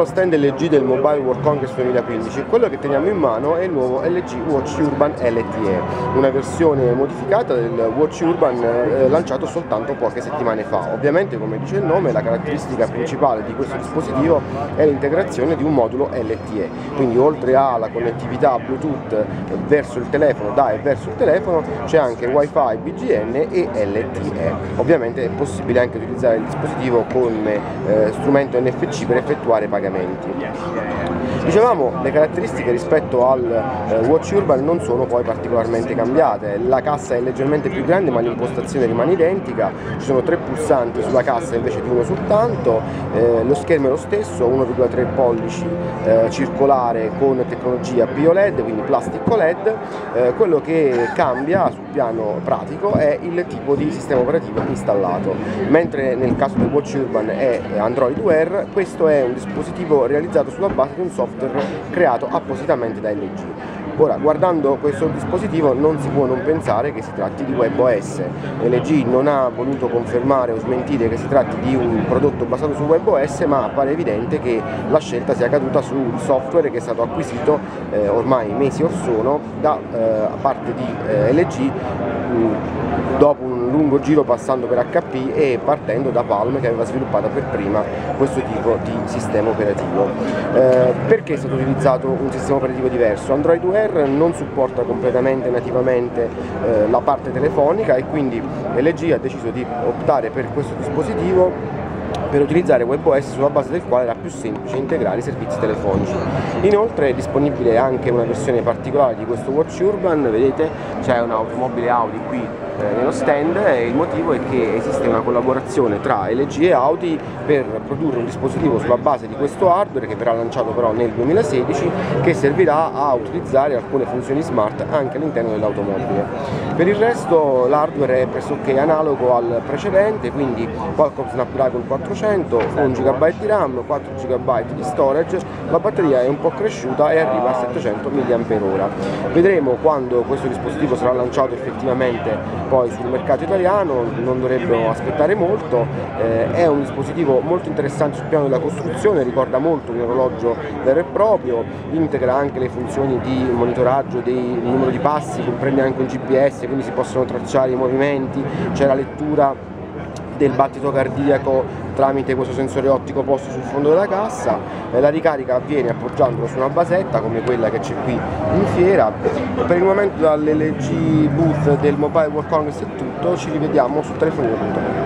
Lo stand LG del Mobile World Congress 2015, quello che teniamo in mano è il nuovo LG Watch Urban LTE, una versione modificata del Watch Urban eh, lanciato soltanto poche settimane fa. Ovviamente, come dice il nome, la caratteristica principale di questo dispositivo è l'integrazione di un modulo LTE, quindi oltre alla connettività Bluetooth verso il telefono, da e verso il telefono, c'è anche Wi-Fi, BGN e LTE. Ovviamente è possibile anche utilizzare il dispositivo come eh, strumento NFC per effettuare pagamenti pagamenti. Dicevamo, le caratteristiche rispetto al eh, Watch Urban non sono poi particolarmente cambiate, la cassa è leggermente più grande ma l'impostazione rimane identica, ci sono tre pulsanti sulla cassa invece di uno soltanto, eh, lo schermo è lo stesso, 1,3 pollici eh, circolare con tecnologia BioLED, quindi plastico LED, eh, quello che cambia sul piano pratico è il tipo di sistema operativo installato, mentre nel caso del Watch Urban è Android Wear, questo è un dispositivo realizzato sulla base di un software creato appositamente da LG. Ora, guardando questo dispositivo non si può non pensare che si tratti di WebOS. LG non ha voluto confermare o smentire che si tratti di un prodotto basato su WebOS, ma appare evidente che la scelta sia caduta sul software che è stato acquisito eh, ormai mesi or sono da eh, parte di eh, LG mh, dopo un lungo giro passando per HP e partendo da Palm che aveva sviluppato per prima questo tipo di sistema operativo. Eh, perché è stato utilizzato un sistema operativo diverso? Android Wear non supporta completamente nativamente eh, la parte telefonica e quindi LG ha deciso di optare per questo dispositivo per utilizzare WebOS sulla base del quale era più semplice integrare i servizi telefonici. Inoltre è disponibile anche una versione particolare di questo Watch Urban, vedete c'è un'automobile Audi qui eh, nello stand e il motivo è che esiste una collaborazione tra LG e Audi per produrre un dispositivo sulla base di questo hardware che verrà lanciato però nel 2016 che servirà a utilizzare alcune funzioni smart anche all'interno dell'automobile. Per il resto l'hardware è pressoché analogo al precedente, quindi Qualcomm Snapdragon 400, 1 GB di RAM, 4 GB di storage, la batteria è un po' cresciuta e arriva a 700 mAh. Vedremo quando questo dispositivo sarà lanciato effettivamente poi sul mercato italiano, non dovrebbero aspettare molto, eh, è un dispositivo molto interessante sul piano della costruzione, ricorda molto un orologio vero e proprio, integra anche le funzioni di monitoraggio del numero di passi, comprende anche un GPS, quindi si possono tracciare i movimenti, c'è la lettura del battito cardiaco tramite questo sensore ottico posto sul fondo della cassa, eh, la ricarica avviene appoggiandolo su una basetta come quella che c'è qui in fiera. Per il momento dall'LG booth del Mobile World Congress è tutto, ci rivediamo su telefonino.com.